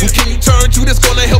Who can you turn to that's gonna help?